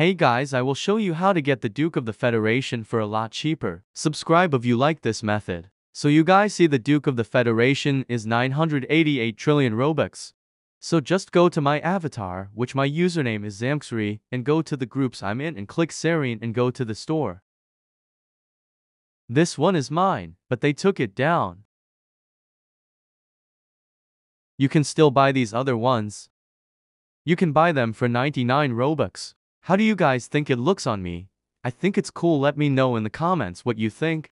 Hey guys I will show you how to get the Duke of the Federation for a lot cheaper. Subscribe if you like this method. So you guys see the Duke of the Federation is 988 trillion Robux. So just go to my avatar, which my username is Zamxri, and go to the groups I'm in and click Serene and go to the store. This one is mine, but they took it down. You can still buy these other ones. You can buy them for 99 Robux. How do you guys think it looks on me? I think it's cool let me know in the comments what you think.